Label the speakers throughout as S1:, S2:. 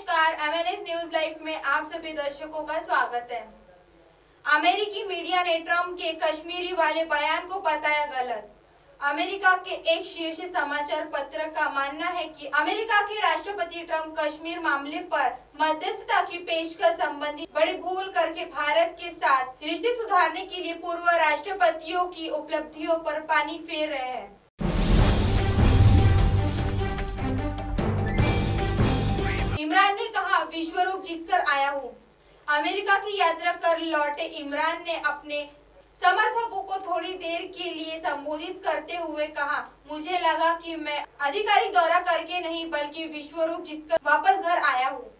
S1: नमस्कार MNS news live में आप सभी दर्शकों का स्वागत है। अमेरिकी मीडिया ने ट्रंप के कश्मीरी वाले बयान को बताया गलत। अमेरिका के एक शीर्ष समाचार पत्र का मानना है कि अमेरिका के राष्ट्रपति ट्रंप कश्मीर मामले पर मध्यस्थता की पेशकश संबंधी बड़ी भूल करके भारत के साथ रिश्ते सुधारने के लिए पूर्व राष्ट्रपतियों की उपलब्धियों पर पानी फेर रहे हैं। ने जीतकर आया हूँ। अमेरिका की यात्रा कर लौटे इमरान ने अपने समर्थकों को थोड़ी देर के लिए संबोधित करते हुए कहा, मुझे लगा कि मैं आधिकारिक दौरा करके नहीं, बल्कि विश्व रूप जीतकर वापस घर आया हूँ।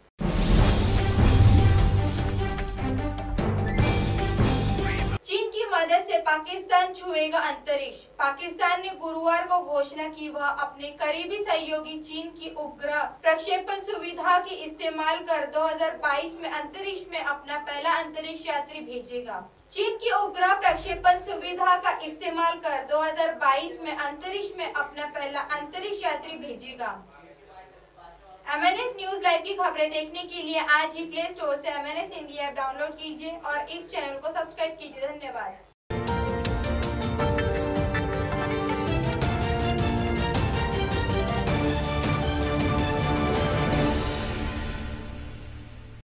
S1: मदद से पाकिस्तान छुएगा अंतरिक्ष। पाकिस्तान ने गुरुवार को घोषणा की, वह अपने करीबी सहयोगी चीन की उपग्रह प्रक्षेपण सुविधा के इस्तेमाल कर 2022 में अंतरिक्ष में अपना पहला अंतरिक्ष यात्री भेजेगा। चीन की उपग्रह प्रक्षेपण सुविधा का इस्तेमाल कर 2022 में अंतरिक्ष में अपना पहला अंतरिक्ष यात्री भेजेगा। एमएनएस न्यूज़ लाइव की खबरें देखने के लिए आज ही प्ले स्टोर से एमएनएस इंडिया ऐप डाउनलोड कीजिए और इस चैनल को सब्सक्राइब कीजिए। धन्यवाद।